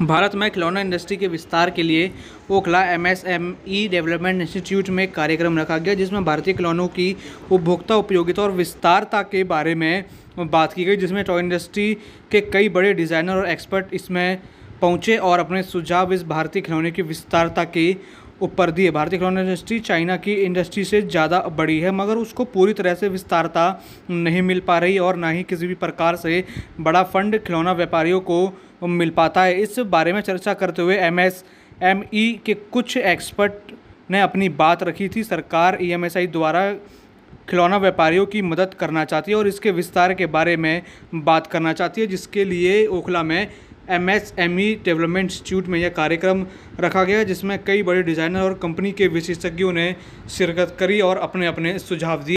भारत में खिलौना इंडस्ट्री के विस्तार के लिए ओखला एमएसएमई डेवलपमेंट इंस्टीट्यूट में कार्यक्रम रखा गया, जिसमें भारतीय खिलौनों की उपभोक्ता उपयोगिता और विस्तारता के बारे में बात की गई, जिसमें टॉय इंडस्ट्री के कई बड़े डिज़ाइनर और एक्सपर्ट इसमें पहुँचे और अपने सुझाव इस भारतीय खिलौने की विस्तारता के ऊपर दी है भारतीय खिलौना इंडस्ट्री चाइना की इंडस्ट्री से ज़्यादा बड़ी है, मगर उसको पूरी तरह से विस्तारता नहीं मिल पा रही और ना ही किसी भी प्रकार से बड़ा फंड खिलौना व्यापारियों को मिल पाता है। इस बारे में चर्चा करते हुए एम एस एम ई के कुछ एक्सपर्ट ने अपनी बात रखी थी। सरकार ई एम एस आई द्वारा खिलौना व्यापारियों की मदद करना चाहती है और इसके विस्तार के बारे में बात करना चाहती है, जिसके लिए ओखला में M S M E development institute में यह कार्यक्रम रखा गया जिसमें कई बड़े डिज़ाइनर और कंपनी के विशेषज्ञों ने शिरकत करी और अपने अपने सुझाव दिए।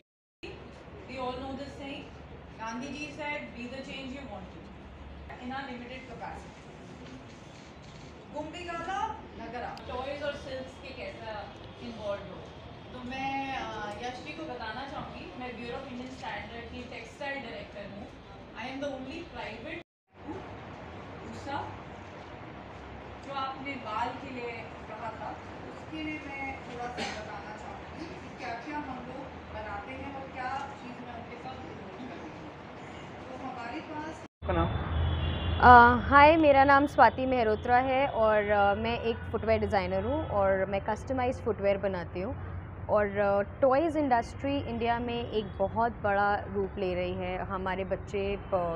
हो? तो मैं यश जी को बताना चाहूँगी। मैं ब्यूरो ऑफ़ इंडियन स्टैंडर्ड की टेक्सटाइल डायरेक्टर हूँ। I am the only private दूसरा जो आपने बाल के लिए कहा था उसके लिए मैं थोड़ा सा बताना चाहूँगी कि क्या क्या हम लोग बनाते हैं और क्या चीज़ मैं उनके साथ करती हूँ। तो हमारे पास हाय uh, हाय मेरा नाम स्वाति मेहरोत्रा है और uh, मैं एक फुटवेयर डिज़ाइनर हूँ और मैं कस्टमाइज फुटवेयर बनाती हूँ। और टॉयज़ इंडस्ट्री इंडिया में एक बहुत बड़ा रूप ले रही है। हमारे बच्चे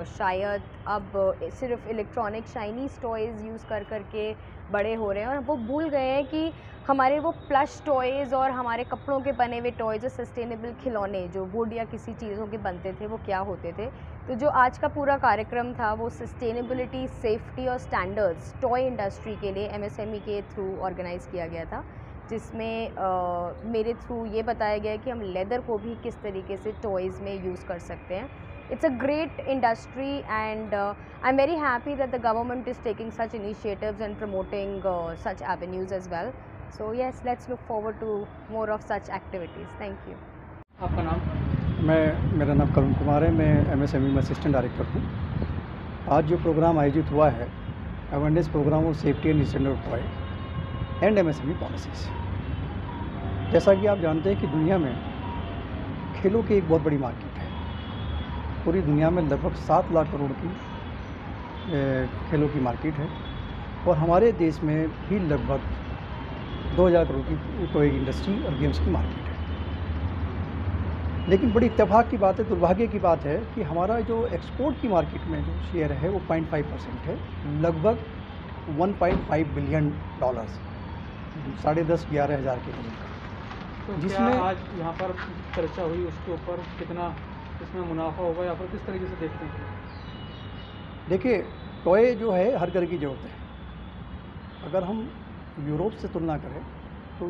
शायद अब सिर्फ़ इलेक्ट्रॉनिक चाइनीज़ टॉयज़ यूज़ कर कर के बड़े हो रहे हैं और वो भूल गए हैं कि हमारे वो प्लश टॉयज़ और हमारे कपड़ों के बने हुए टॉयज़ और सस्टेनेबल खिलौने, जो वुड या किसी चीज़ों के बनते थे, वो क्या होते थे? तो जो आज का पूरा कार्यक्रम था, वो सस्टेनेबिलिटी सेफ्टी और स्टैंडर्ड्स टॉय इंडस्ट्री के लिए एमएसएमई के थ्रू ऑर्गेनाइज़ किया गया था। जिसमें आ, मेरे थ्रू ये बताया गया कि हम लेदर को भी किस तरीके से टॉयज़ में यूज़ कर सकते हैं। It's a great industry and I am very happy that the government is taking such initiatives and promoting such avenues as well so yes let's look forward to more of such activities thank you आपका नाम? मैं मेरा नाम करुण कुमार है। मैं M S M में assistant director हूँ। आज जो प्रोग्राम आयोजित हुआ है awareness program of safety and standard of and M S M policies जैसा कि आप जानते हैं कि दुनिया में खेलों की एक बहुत बड़ी मार्केट है। पूरी दुनिया में लगभग सात लाख करोड़ की खेलों की मार्केट है। और हमारे देश में भी लगभग 2000 करोड़ की टॉय इंडस्ट्री और गेम्स की मार्केट है। लेकिन बड़ी इतफाक़ की बात है, दुर्भाग्य की बात है कि हमारा जो एक्सपोर्ट की मार्केट में जो शेयर है वो 0.5 परसेंट है। लगभग 1.5 बिलियन डॉलर्स। साढ़े दस ग्यारह हज़ार के करीब। का तो जिसमें- आज यहाँ पर चर्चा हुई उसके ऊपर कितना इसमें मुनाफा होगा या फिर किस तरीके से देखते हैं? देखिए टॉय जो है हर घर की ज़रूरत है। अगर हम यूरोप से तुलना करें तो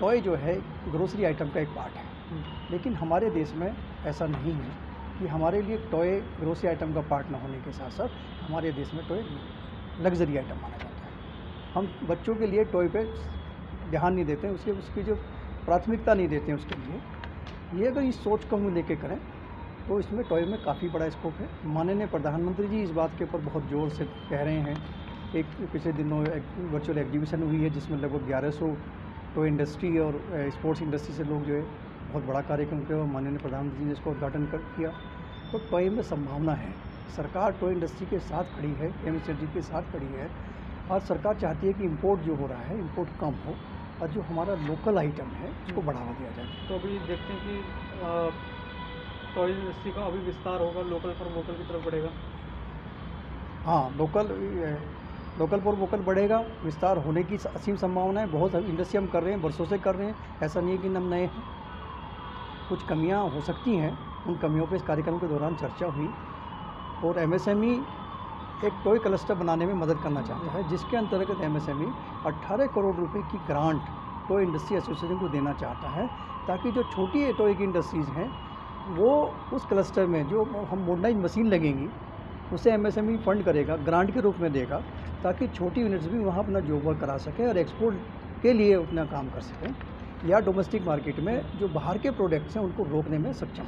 टॉय जो है ग्रोसरी आइटम का एक पार्ट है। लेकिन हमारे देश में ऐसा नहीं है कि हमारे लिए टॉय ग्रोसरी आइटम का पार्ट न होने के साथ साथ हमारे देश में टॉय लग्जरी आइटम माना जाता है। हम बच्चों के लिए टॉय पे ध्यान नहीं देते हैं उसके, उसकी जो प्राथमिकता नहीं देते हैं उसके लिए। ये अगर इस सोच को हम लेके करें तो इसमें टॉय में काफ़ी बड़ा स्कोप है। माननीय प्रधानमंत्री जी इस बात के ऊपर बहुत ज़ोर से कह रहे हैं। एक पिछले दिनों एक वर्चुअल एग्जीबिशन हुई है, जिसमें लगभग ग्यारह सौ टॉय इंडस्ट्री और स्पोर्ट्स इंडस्ट्री से लोग जो है, बहुत बड़ा कार्यक्रम किया और माननीय प्रधानमंत्री जी ने इसको उद्घाटन कर, किया। तो टॉय में संभावना है। सरकार टॉय इंडस्ट्री के साथ खड़ी है एम के साथ खड़ी है। और सरकार चाहती है कि इम्पोर्ट जो हो रहा है इम्पोर्ट कम हो और जो हमारा लोकल आइटम है उसको बढ़ावा दिया जाए। तो अभी देखते हैं कि टॉय इंडस्ट्री का अभी विस्तार होगा लोकल फॉर वोकल की तरफ़ बढ़ेगा। हाँ लोकल लोकल फॉर वोकल बढ़ेगा विस्तार होने की असीम संभावना है। बहुत इंडस्ट्री हम कर रहे हैं वर्षों से कर रहे हैं। ऐसा नहीं है कि हम नए हैं। कुछ कमियाँ हो सकती हैं। उन कमियों पर इस कार्यक्रम के दौरान चर्चा हुई और एमएसएमई एक टॉय क्लस्टर बनाने में मदद करना चाहता है, जिसके अंतर्गत एमएसएमई 18 करोड़ रुपए की ग्रांट टॉय इंडस्ट्री एसोसिएशन को देना चाहता है, ताकि जो छोटी टॉय की इंडस्ट्रीज़ हैं, वो उस क्लस्टर में जो हम मॉडर्नाइज मशीन लगेंगी, उसे एमएसएमई फंड करेगा ग्रांट के रूप में देगा, ताकि छोटी यूनिट्स भी वहाँ अपना जॉब वर्क करा सकें और एक्सपोर्ट के लिए अपना काम कर सकें, या डोमेस्टिक मार्केट में जो बाहर के प्रोडक्ट्स हैं, उनको रोकने में सक्षम